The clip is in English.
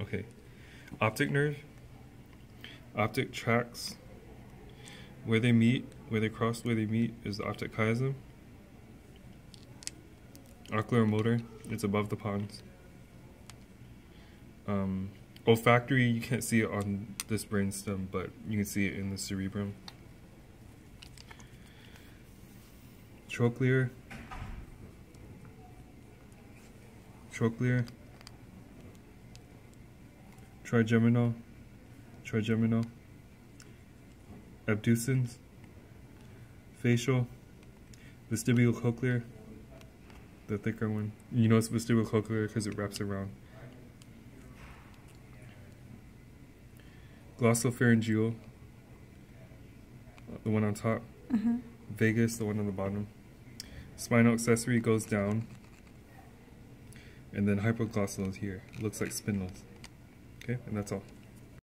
Okay. Optic nerve. Optic tracts. Where they meet, where they cross, where they meet is the optic chiasm. Oculomotor, it's above the pons. Um, olfactory, you can't see it on this brainstem, but you can see it in the cerebrum. Trochlear. Trochlear. Trigeminal. Trigeminal. Abducens. Facial. Vestibulocochlear. The thicker one. You know it's vestibulocochlear because it wraps around. Glossopharyngeal. The one on top. Mm-hmm. Vagus, the one on the bottom. Spinal accessory goes down. And then hypoglossal is here. Looks like spindles. Okay, and that's all.